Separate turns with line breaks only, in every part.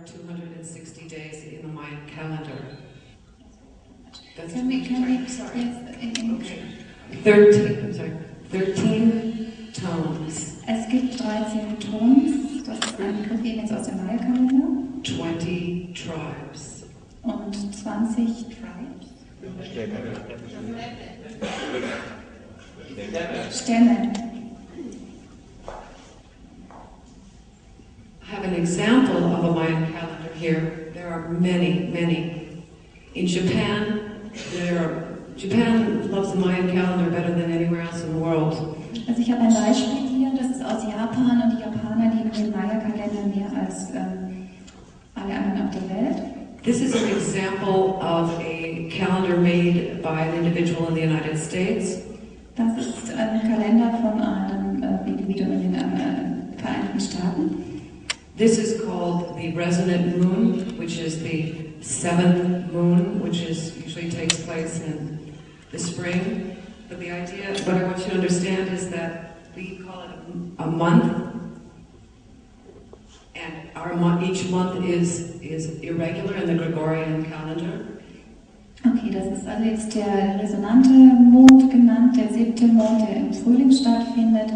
are 260 days in the Mayan calendar. That's
Can we, can we,
sorry. Okay. 13, I'm sorry, 13 tones,
Es gibt 13 Tons, das ist ein Begriff eben jetzt aus dem Maya-Kalender,
20 tribes.
und 20 Tribes. Stämme.
I here. There are many, many. In Japan, there are, Japan loves the Mayan calendar better than anywhere else in the world.
Also ich habe ein Beispiel hier, das ist aus Japan und die Japaner lieben den Maya-Kalender mehr als ähm, alle anderen auf der Welt.
This is an example of a calendar made by an individual in the United States.
Das ist ein Kalender von einem äh, Individuum in den äh, Vereinigten Staaten.
This is called the resonant moon, which is the seventh moon, which is usually takes place in the spring. But the idea, what I want you to understand is that we call it a month, and our month, each month is is irregular in the Gregorian calendar.
Okay, das ist also jetzt der resonante Mond genannt, der siebte Mond, der im Frühling stattfindet.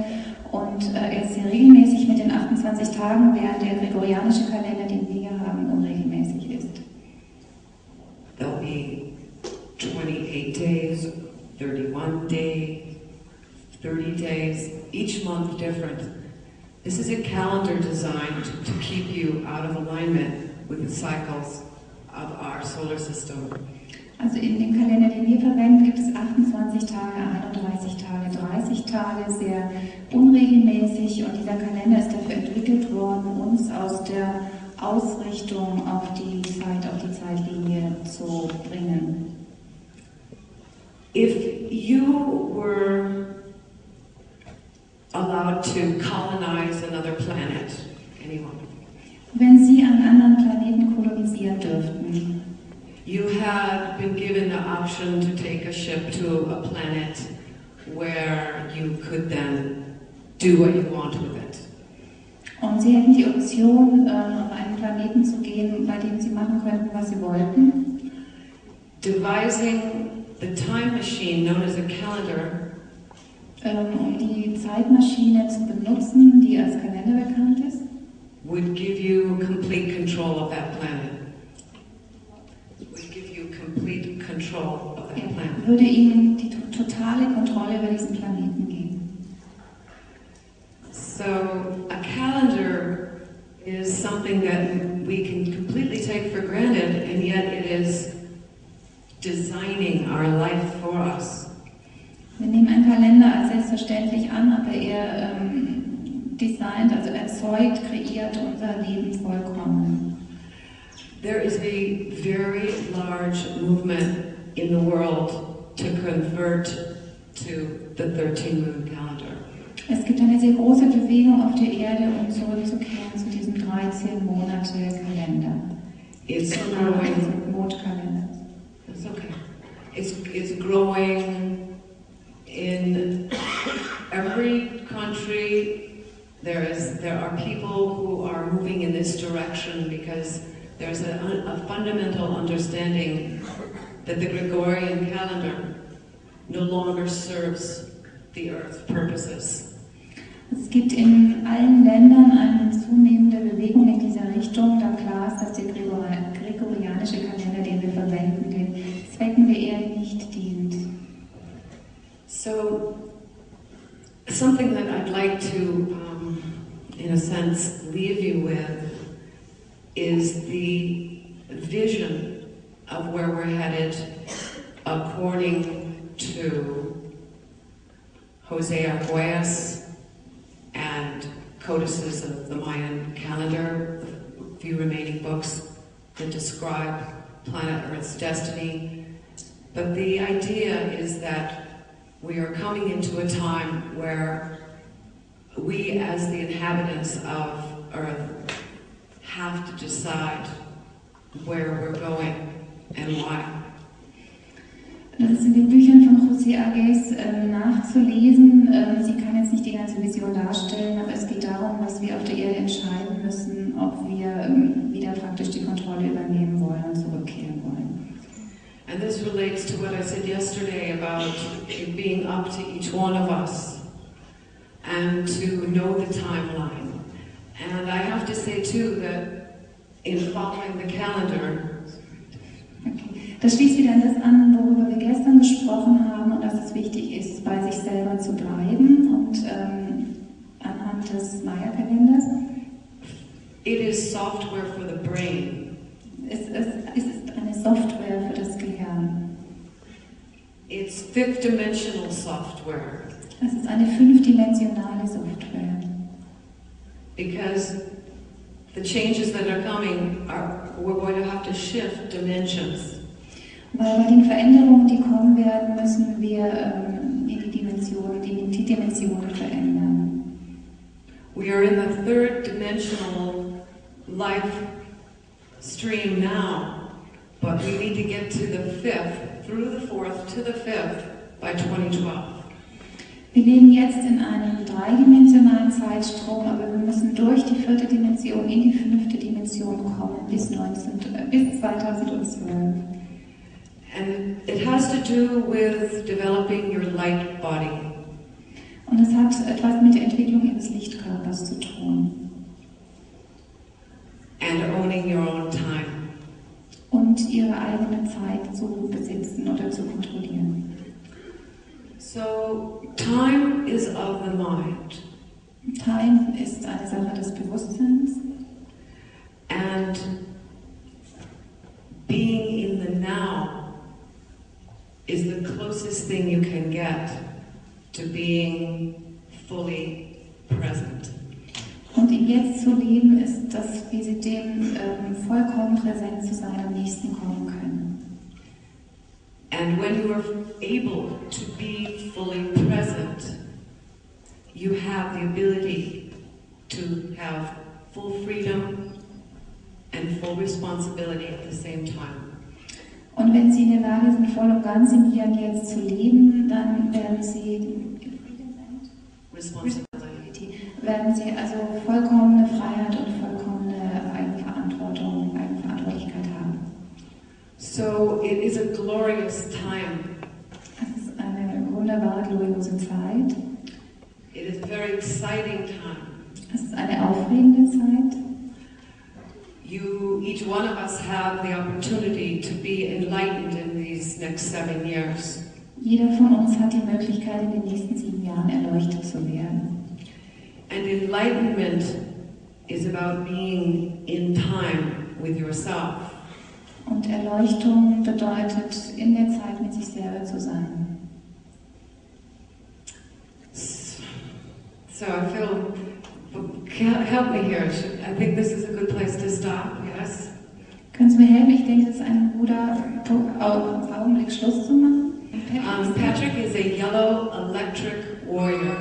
Und äh, er ist sehr regelmäßig mit den 28 Tagen, während der gregorianische Kalender, den wir haben, unregelmäßig ist.
There'll be 28 days, 31 day, 30 days, each month different. This is a calendar designed to keep you out of alignment with the cycles of our solar system.
Also in dem Kalender, den wir verwenden, gibt es 28 Tage, 31 Tage, 30 Tage, sehr unregelmäßig. Und dieser Kalender ist dafür entwickelt worden, uns aus der Ausrichtung auf die Zeit, auf die Zeitlinie zu bringen.
If you were allowed to colonize another planet, anyone,
Wenn Sie einen anderen Planeten kolonisieren dürften,
You had been given the option to take a ship to a planet where you could then do what you want with it.
und Sie hätten die Option, ähm, auf einen Planeten zu gehen, bei dem Sie machen könnten, was Sie wollten,
Devising the time machine known as a calendar
ähm, um die Zeitmaschine zu benutzen, die als Kalender bekannt ist,
would give you complete control of that planet. Control of planet.
würde Ihnen die to totale Kontrolle über diesen Planeten geben.
So a calendar is something that we can completely take for granted, and yet it is designing our life for us.
Wir nehmen einen Kalender als selbstverständlich an, aber er ähm, designt, also erzeugt, kreiert unser Leben vollkommen.
There is a very large movement in the world to convert to the 13 moon calendar.
Es gibt eine sehr große Bewegung auf der Erde, um zurückzukehren zu diesem 13 Monate Kalender.
It's growing.
Mondkalender.
It's okay. It's, it's growing in every country. There is there are people who are moving in this direction because there's a, a fundamental understanding that the Gregorian calendar no longer serves the Earth's purposes.
Es gibt in allen Ländern eine zunehmende Bewegung in dieser Richtung, da klar ist, dass der Gregori- gregorianische Kalender, den wir verwenden, den Zwecken der Erde nicht dient.
So, something that I'd like to, um, in a sense, leave you with is the vision of where we're headed according to Jose Arguelles and codices of the Mayan calendar, the few remaining books that describe planet Earth's destiny. But the idea is that we are coming into a time where we, as the inhabitants of Earth, have to decide where we're going why.
Das ist in den Büchern von José Arguez ähm, nachzulesen. Ähm, sie kann jetzt nicht die ganze Vision darstellen, aber es geht darum, dass wir auf der Erde entscheiden müssen, ob wir ähm, wieder praktisch Kontrolle übernehmen wollen und zurückkehren wollen.
And this relates to what I said yesterday about it being up to each one of us and to know the timeline. And I have to say too that in following the calendar.
Das schließt wieder an das an, worüber wir gestern gesprochen haben und dass es wichtig ist, bei sich selber zu bleiben und ähm, anhand des Maya-Kalenders.
it is software for the brain.
Es, es, es ist eine Software für das Gehirn.
It's fifth dimensional software
Es ist eine fünfdimensionale Software.
because the changes that are coming are we're going to have to shift dimensions.
Weil bei den Veränderungen, die kommen werden, müssen wir ähm, in die Dimensionen, die, die Dimensionen verändern.
We are in the third dimensional life stream now, but we need to get to the fifth, through the fourth to the fifth by 2012.
Wir leben jetzt in einem dreidimensionalen Zeitstrom, aber wir müssen durch die vierte Dimension in die fünfte Dimension kommen bis, 19, äh, bis 2012.
And it has to do with developing your light body.
Und es hat etwas mit der Entwicklung ihres Lichtkörpers zu tun
and owning your own time.
und ihre eigene Zeit zu besitzen oder zu kontrollieren.
So, time is of the mind,
Time ist eine Sache des Bewusstseins
and being in the now closest thing you can get to being fully present.
und im Jetzt zu leben ist das, wie sie dem ähm, vollkommen präsent zu sein am nächsten kommen können.
And when you are able to be fully present, you have the ability to have full freedom and full responsibility at the same time.
Und wenn Sie in der Lage sind, voll und ganz im Hier und Jetzt zu leben, dann werden Sie,
Responsibility.
werden Sie also vollkommene Freiheit und vollkommene Eigenverantwortung, Eigenverantwortlichkeit haben.
So it is a glorious time.
Es ist eine wunderbare, gloriose Zeit.
It is a very exciting time.
Es ist eine aufregende Zeit.
You, each one of us, have the opportunity to be enlightened in these next seven years.
Jeder von uns hat die Möglichkeit, in den nächsten sieben Jahren erleuchtet zu werden.
And enlightenment is about being in time with yourself.
Und Erleuchtung bedeutet, in der Zeit mit sich selber zu sein.
So I feel, help me here. I think this is a good place to stop, yes?
Können Sie mir helfen? Ich denke, das ist ein guter Augenblick, Schluss zu machen.
Um, Patrick is a yellow electric warrior.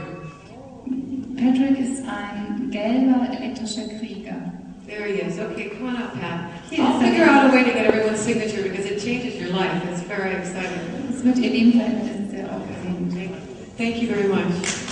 Patrick ist ein gelber elektrischer Krieger.
There he is. Okay, come on up, Pat. I'll figure out a way to get everyone's signature because it changes your life. It's very exciting.
Es wird ihr Leben verändern, das ist sehr aufregend.
Thank you very much.